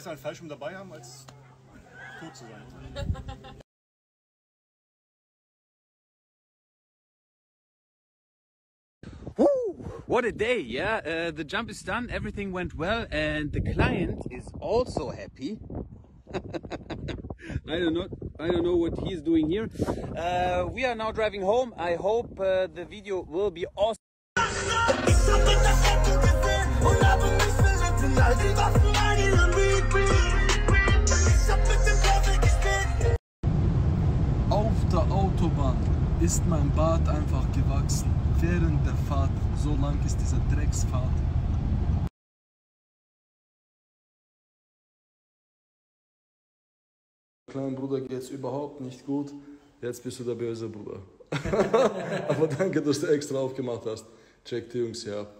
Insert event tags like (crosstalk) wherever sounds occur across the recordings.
besser einen Fallschirm dabei haben, als tot zu sein. (laughs) What a day, yeah? Uh, the jump is done, everything went well, and the client is also happy. (laughs) I don't know. I don't know what he's doing here. Uh, we are now driving home. I hope uh, the video will be awesome. Autobahn ist mein Bart einfach gewachsen. Während der Fahrt, so lang ist diese Drecksfahrt. Kleinen Bruder geht's überhaupt nicht gut. Jetzt bist du der böse Bruder. (laughs) Aber danke, dass du extra aufgemacht hast. Check die Jungs hier ab.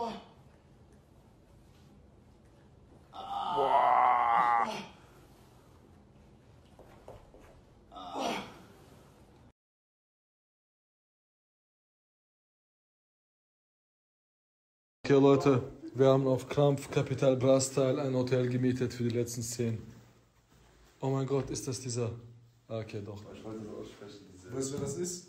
Okay, Leute, wir haben auf Krampf Kapital Brastal ein Hotel gemietet für die letzten Szenen. Oh mein Gott, ist das dieser? Ah, Okay, doch. Weißt du, wer das ist?